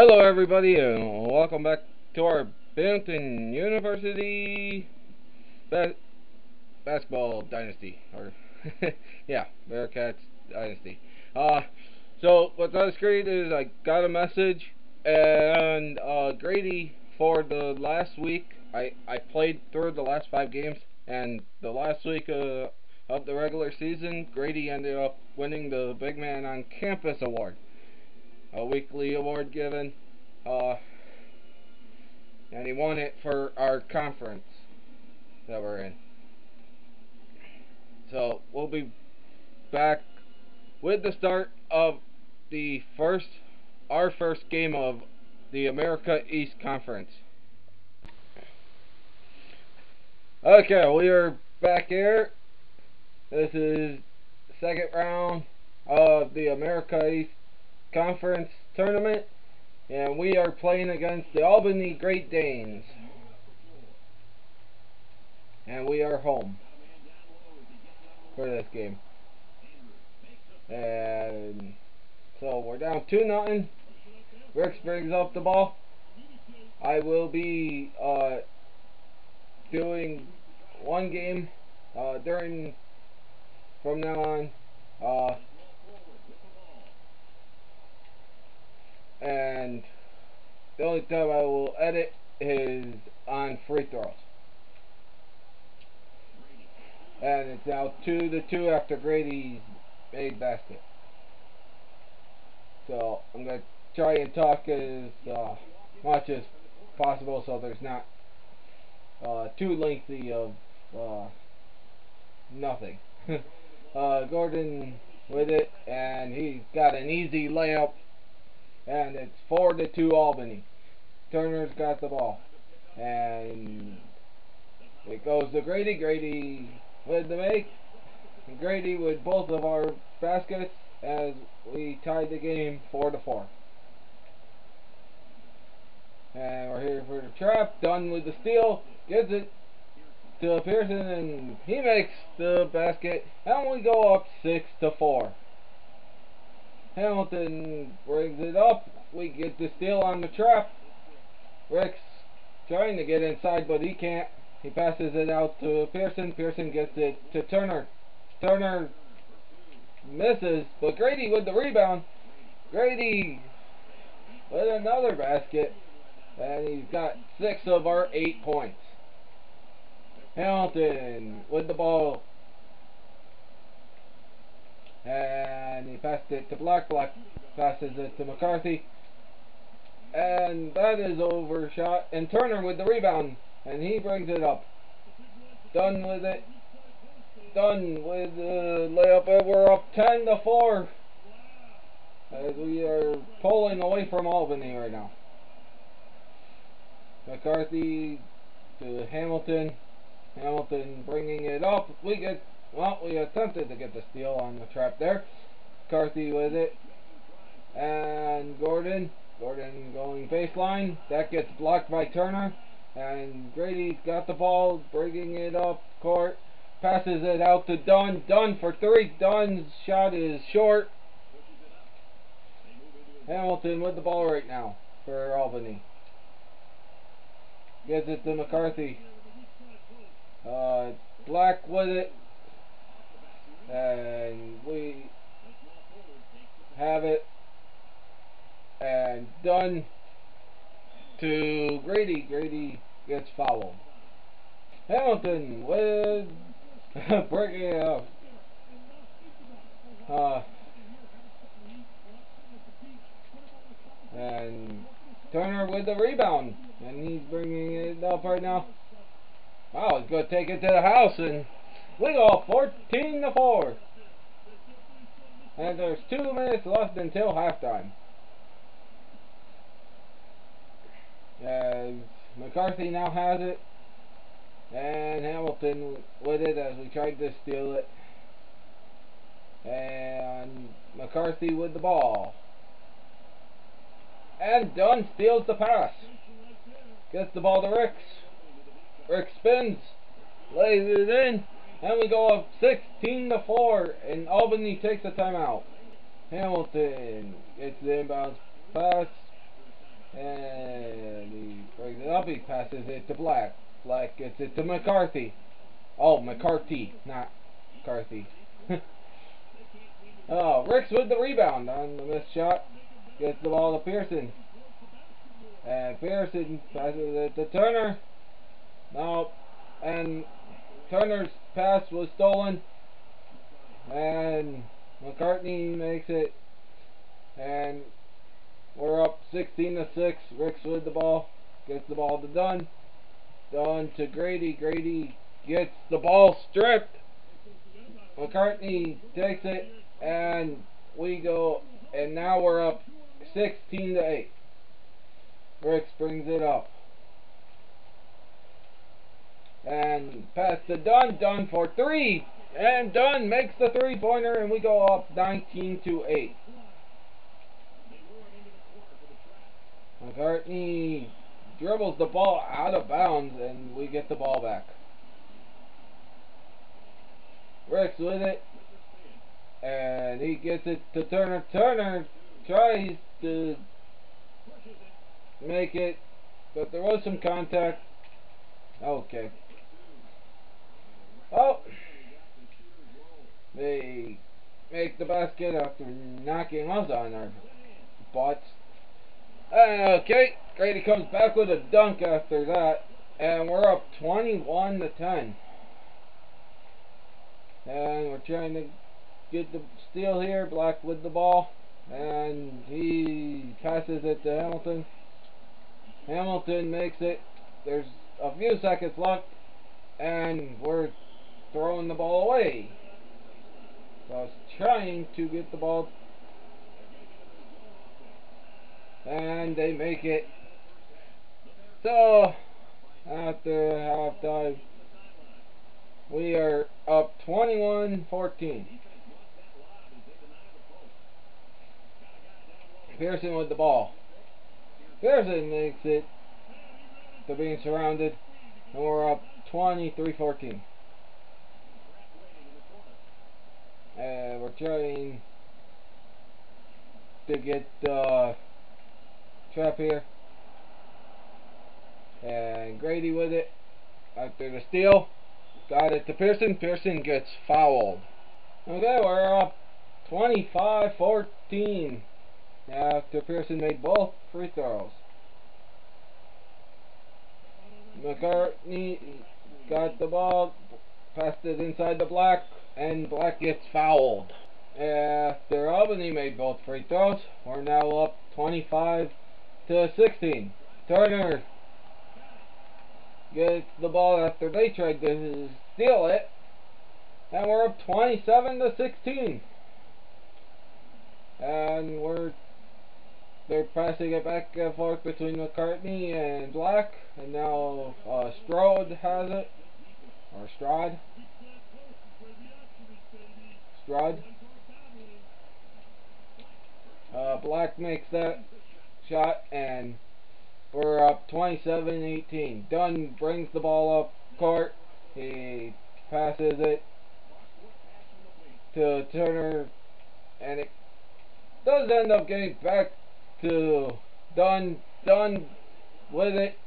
Hello, everybody, and welcome back to our Binghamton University ba basketball dynasty, or yeah, Bearcats dynasty. Uh, so what's on the screen is I got a message, and uh, Grady for the last week. I I played through the last five games, and the last week uh, of the regular season, Grady ended up winning the Big Man on Campus award a weekly award given, uh, and he won it for our conference that we're in. So we'll be back with the start of the first, our first game of the America East Conference. Okay, we are back here. This is second round of the America East Conference Tournament, and we are playing against the Albany Great Danes. And we are home for this game. And so we're down 2 nothing. Ricks brings up the ball. I will be uh, doing one game uh, during from now on. Uh, and the only time I will edit is on free throws. And it's now 2 to 2 after Grady's made basket. So I'm going to try and talk as uh, much as possible so there's not uh, too lengthy of uh, nothing. uh, Gordon with it, and he's got an easy layup and it's four to two Albany. Turner's got the ball, and it goes to Grady. Grady with the make. Grady with both of our baskets as we tied the game four to four. And we're here for the trap. Dunn with the steal. Gets it to Pearson, and he makes the basket. And we go up six to four. Hamilton brings it up. We get the steal on the trap. Rick's trying to get inside, but he can't. He passes it out to Pearson. Pearson gets it to Turner. Turner misses, but Grady with the rebound. Grady with another basket. And he's got six of our eight points. Hamilton with the ball and he passed it to Black. Black passes it to McCarthy. And that is overshot. And Turner with the rebound. And he brings it up. Dunn with it. Dunn with the layup. And we're up 10 to 4. As we are pulling away from Albany right now. McCarthy to Hamilton. Hamilton bringing it up. We get well, we attempted to get the steal on the trap there. McCarthy with it. And Gordon. Gordon going baseline. That gets blocked by Turner. And Grady's got the ball, bringing it up court. Passes it out to Dunn. Dunn for three. Dunn's shot is short. Hamilton with the ball right now for Albany. Gets it to McCarthy. Uh, Black with it and we have it and Dunn to Grady. Grady gets fouled. Hamilton with breaking it up. Uh, and Turner with the rebound. And he's bringing it up right now. Wow, he's going to take it to the house and we go 14 to 4. And there's two minutes left until halftime. As McCarthy now has it. And Hamilton with it as we tried to steal it. And McCarthy with the ball. And Dunn steals the pass. Gets the ball to Ricks. Ricks spins. Lays it in. And we go up 16 to 4, and Albany takes a timeout. Hamilton gets the inbounds pass And he brings it up, he passes it to Black. Black gets it to McCarthy. Oh, McCarthy, not McCarthy. oh, Ricks with the rebound on the missed shot. Gets the ball to Pearson. And Pearson passes it to Turner. No. And Turner's pass was stolen. And McCartney makes it. And we're up 16 to 6. Ricks with the ball. Gets the ball to Dunn. Dunn to Grady. Grady gets the ball stripped. McCartney takes it. And we go. And now we're up 16 to 8. Ricks brings it up. And pass to Dunn. Dunn for three. And Dunn makes the three pointer and we go up 19 to 8. McCartney dribbles the ball out of bounds and we get the ball back. Ricks with it. And he gets it to Turner. Turner tries to make it, but there was some contact. Okay. Oh! They make the basket after knocking us on our butts. Okay, Grady comes back with a dunk after that, and we're up 21 to 10. And we're trying to get the steal here. Black with the ball, and he passes it to Hamilton. Hamilton makes it. There's a few seconds left, and we're throwing the ball away. So I was trying to get the ball and they make it. So after halftime, we are up 21-14. Pearson with the ball. Pearson makes it to being surrounded, and we're up 23-14. And we're trying to get uh, trap here. And Grady with it. After the steal. Got it to Pearson. Pearson gets fouled. Okay, we're up 25-14. After Pearson made both free throws. McCartney got the ball, passed it inside the black, and Black gets fouled. After Albany made both free throws, we're now up 25 to 16. Turner gets the ball after they tried to steal it. And we're up 27 to 16. And we're they're passing it back and forth between McCartney and Black. And now uh, Strode has it. Or Strad. Strad. Uh, Black makes that shot and we're up 27-18. Dunn brings the ball up court. He passes it to Turner and it does end up getting back to Dunn. Dunn with it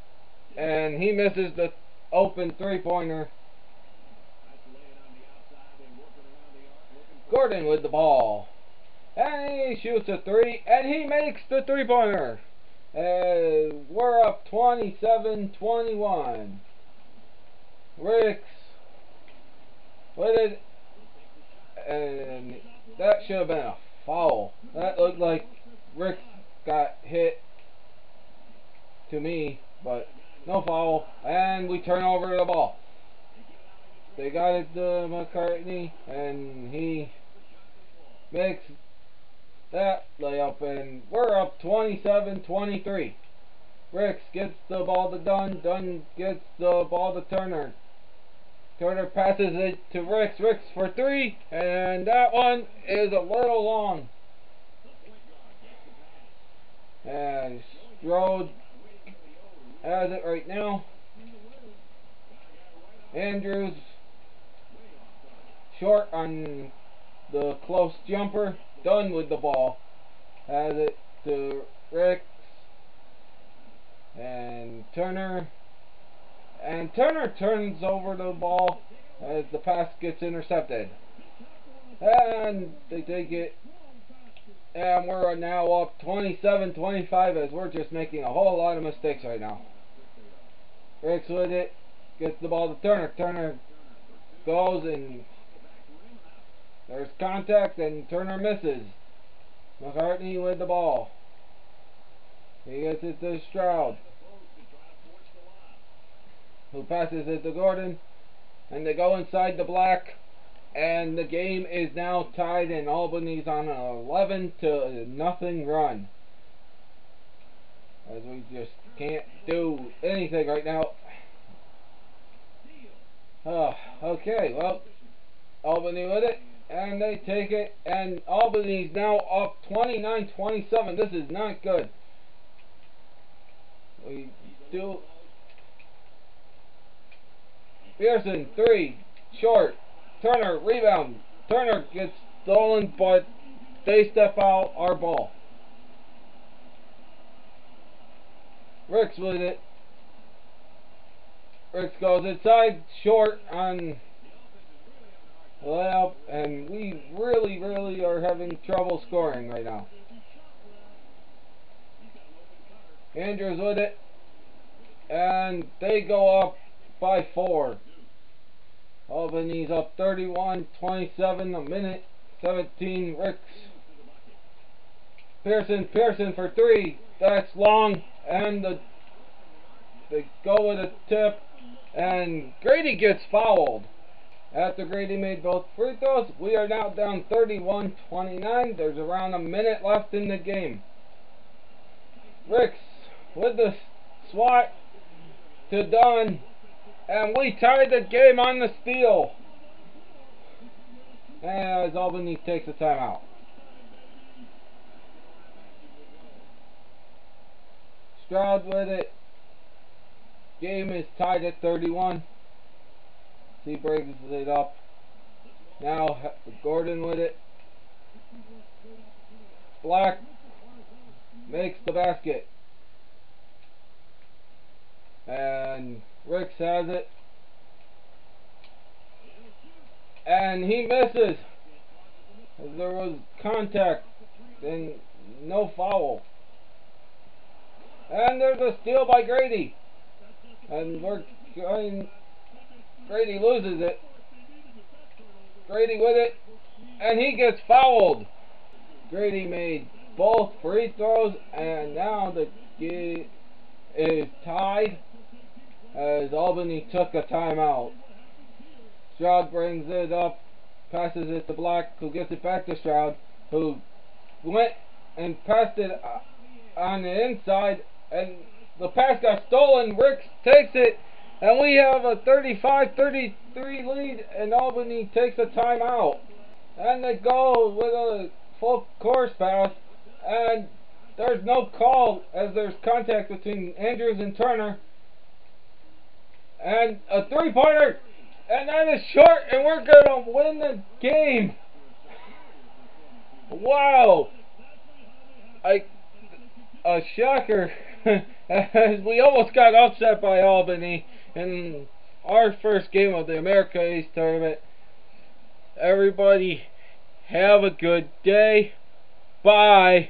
and he misses the open three-pointer. Gordon with the ball. And he shoots a three, and he makes the three-pointer. Uh, we're up 27-21. Ricks with it, and that should have been a foul. That looked like Ricks got hit to me, but no foul, and we turn over the ball. They got it to McCartney, and he makes that layup, and we're up 27-23. Ricks gets the ball to Dunn. Dunn gets the ball to Turner. Turner passes it to Ricks. Ricks for three, and that one is a little long. And Strode has it right now. Andrews short on the close jumper. Dunn with the ball. Has it to Ricks. And Turner. And Turner turns over the ball as the pass gets intercepted. And they take it. And we're now up 27-25 as we're just making a whole lot of mistakes right now. Ricks with it. Gets the ball to Turner. Turner goes and there's contact and Turner misses. McCartney with the ball. He gets it to Stroud. Who passes it to Gordon. And they go inside the black. And the game is now tied and Albany's on an 11 to nothing run. As we just can't do anything right now. Oh, okay, well, Albany with it, and they take it, and Albany's now up 29-27. This is not good. We do. Pearson, three, short. Turner, rebound. Turner gets stolen, but they step out our ball. Ricks with it. Ricks goes inside, short on layup, and we really, really are having trouble scoring right now. Andrews with it, and they go up by four. Albany's up 31 27, a minute 17. Ricks. Pearson, Pearson for three. That's long, and the, they go with a tip. And Grady gets fouled. After Grady made both free throws, we are now down 31-29. There's around a minute left in the game. Ricks with the swat to Dunn. And we tied the game on the steal. And as Albany takes a timeout. Stroud with it. Game is tied at 31. He brings it up. Now Gordon with it. Black makes the basket. And Ricks has it. And he misses. There was contact and no foul. And there's a steal by Grady. And we're going. Grady loses it. Grady with it. And he gets fouled. Grady made both free throws. And now the game is tied. As Albany took a timeout. Stroud brings it up. Passes it to Black. Who gets it back to Stroud. Who went and passed it uh, on the inside. And the pass got stolen. Ricks takes it. And we have a 35-33 lead. And Albany takes a timeout. And they go with a full course pass. And there's no call as there's contact between Andrews and Turner. And a three-pointer. And that is short. And we're going to win the game. Wow. I, a shocker. we almost got upset by Albany in our first game of the America East tournament. Everybody have a good day. Bye.